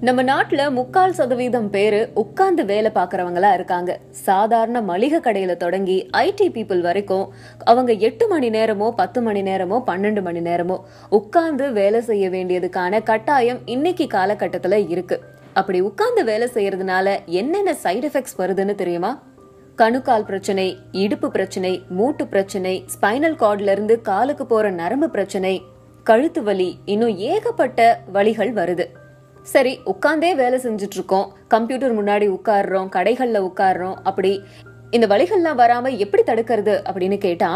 நம்ம நாட்டுல முக்கால் சதவீதம் பேரு உட்கார்ந்து வேலை பாக்குறவங்களா இருக்காங்க. சாதாரண மளிகை கடையில தொடங்கி ஐடி பீப்புள் வரைக்கும் அவங்க எட்டு மணி நேரமோ பத்து மணி நேரமோ பன்னெண்டு மணி நேரமோ உட்கார்ந்து வேலை செய்ய வேண்டியதுக்கான கட்டாயம் இன்னைக்கு காலகட்டத்துல இருக்கு. அப்படி உட்கார்ந்து வேலை செய்யறதுனால என்னென்ன சைடு எஃபெக்ட்ஸ் வருதுன்னு தெரியுமா? கணுக்கால் பிரச்சனை இடுப்பு பிரச்சனை மூட்டு பிரச்சனை ஸ்பைனல் கார்ட்ல இருந்து காலுக்கு போற நரம்பு பிரச்சனை கழுத்து வலி இன்னும் ஏகப்பட்ட வழிகள் வருது. சரி உட்காந்தே வேலை செஞ்சுட்டு இருக்கோம் கம்ப்யூட்டர் முன்னாடி உட்காடுறோம் கடைகளில் உட்காடுறோம் அப்படி இந்த வழிகள்லாம் வராம எப்படி தடுக்கிறது அப்படின்னு கேட்டா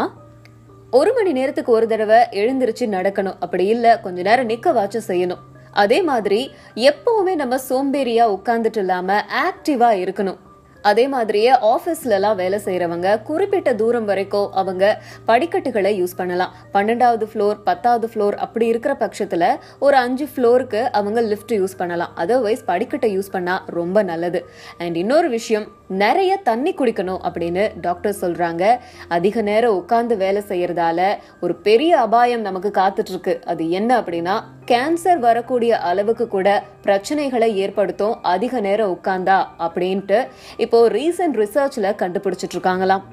ஒரு மணி நேரத்துக்கு ஒரு தடவை எழுந்திருச்சு நடக்கணும். அப்படி இல்ல கொஞ்ச நேரம் நிக்க வாச்சும் செய்யணும். அதே மாதிரி எப்பவுமே நம்ம சோம்பேறியா உட்கார்ந்துட்டு இல்லாம ஆக்டிவா இருக்கணும். அதே மாதிரியே ஆஃபீஸ்லலாம் வேலை செய்கிறவங்க குறிப்பிட்ட தூரம் வரைக்கும் அவங்க படிக்கட்டுகளை யூஸ் பண்ணலாம். பன்னெண்டாவது ஃப்ளோர் பத்தாவது ஃப்ளோர் அப்படி இருக்கிற பட்சத்தில் ஒரு அஞ்சு ஃப்ளோருக்கு அவங்க லிஃப்ட் யூஸ் பண்ணலாம். அதர்வைஸ் படிக்கட்டை யூஸ் பண்ணால் ரொம்ப நல்லது. அண்ட் இன்னொரு விஷயம் நிறைய தண்ணி குடிக்கணும் அப்படின்னு டாக்டர் சொல்கிறாங்க அதிக நேரம் உட்காந்து வேலை செய்கிறதால ஒரு பெரிய அபாயம் நமக்கு காத்துட்ருக்கு அது என்ன அப்படின்னா கேன்சர் வரக்கூடிய அளவுக்கு கூட பிரச்சனைகளை ஏற்படுத்தும் அதிக நேரம் உட்கார்ந்தா அப்படின்ட்டு இப்போ ரீசன்ட் ரிசர்ச்ல கண்டுபிடிச்சிட்டு இருக்காங்களாம்.